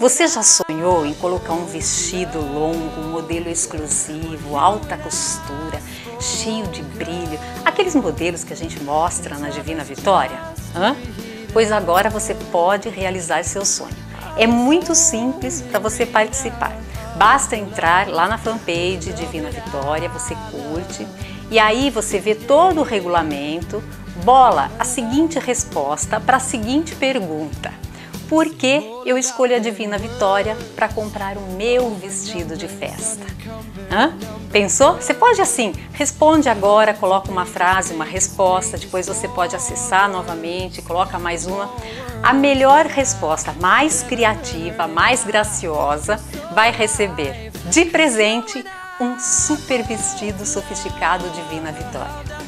Você já sonhou em colocar um vestido longo, modelo exclusivo, alta costura, cheio de brilho, aqueles modelos que a gente mostra na Divina Vitória? Hã? Pois agora você pode realizar seu sonho. É muito simples para você participar. Basta entrar lá na fanpage Divina Vitória, você curte e aí você vê todo o regulamento, bola a seguinte resposta para a seguinte pergunta por que eu escolho a Divina Vitória para comprar o meu vestido de festa. Hã? Pensou? Você pode assim, responde agora, coloca uma frase, uma resposta, depois você pode acessar novamente, coloca mais uma. A melhor resposta, mais criativa, mais graciosa, vai receber de presente um super vestido sofisticado Divina Vitória.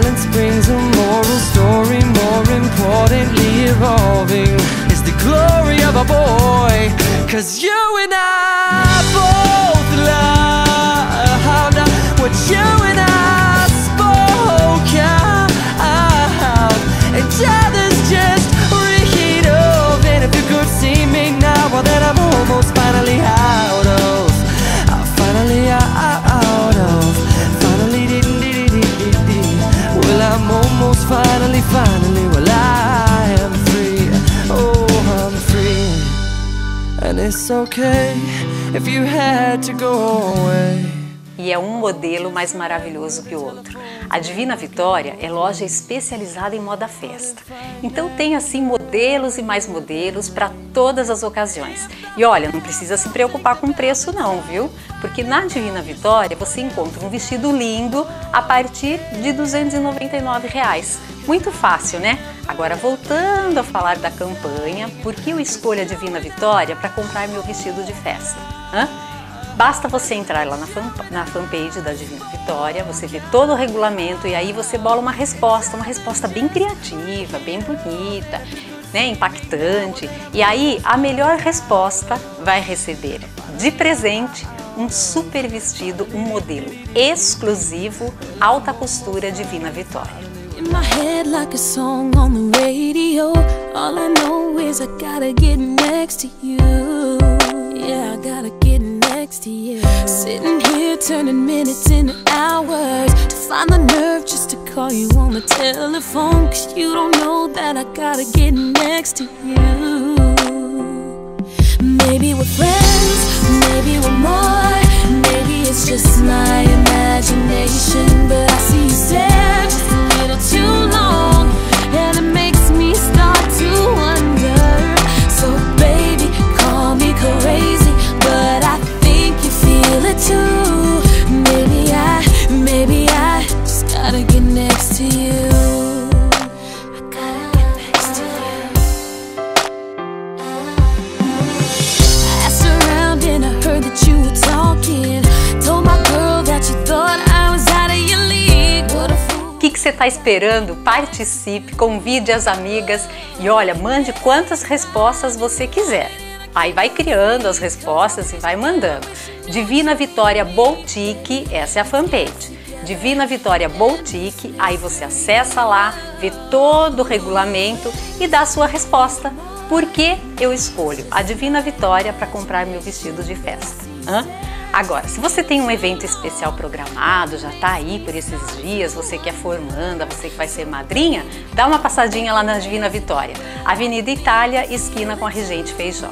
Silence brings a moral story More importantly evolving Is the glory of a boy. Cause you Finally, finally, well, I am free. Oh, I'm free. And it's okay if you had to go away. E é um modelo mais maravilhoso que o outro. A Divina Vitória é loja especializada em moda festa. Então tem assim modelos e mais modelos para todas as ocasiões. E olha, não precisa se preocupar com o preço não, viu? Porque na Divina Vitória você encontra um vestido lindo a partir de 299 reais. Muito fácil, né? Agora, voltando a falar da campanha, por que eu escolho a Divina Vitória para comprar meu vestido de festa? Hã? Basta você entrar lá na, fan, na fanpage da Divina Vitória, você vê todo o regulamento e aí você bola uma resposta, uma resposta bem criativa, bem bonita, né, impactante. E aí a melhor resposta vai receber de presente um super vestido, um modelo exclusivo, alta costura Divina Vitória. Yeah, I gotta get next to you Sitting here turning minutes into hours To find the nerve just to call you on the telephone Cause you don't know that I gotta get next to you. Maybe we're friends, maybe we're more Maybe que, que você está esperando? Participe, convide as amigas e olha, mande quantas respostas você quiser. Aí vai criando as respostas e vai mandando. Divina Vitória Boutique, essa é a fanpage. Divina Vitória Boutique, aí você acessa lá, vê todo o regulamento e dá a sua resposta. Por que eu escolho a Divina Vitória para comprar meu vestido de festa? Hã? Agora, se você tem um evento especial programado, já está aí por esses dias, você que é formanda, você que vai ser madrinha, dá uma passadinha lá na Divina Vitória, Avenida Itália, esquina com a Regente Feijó.